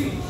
16.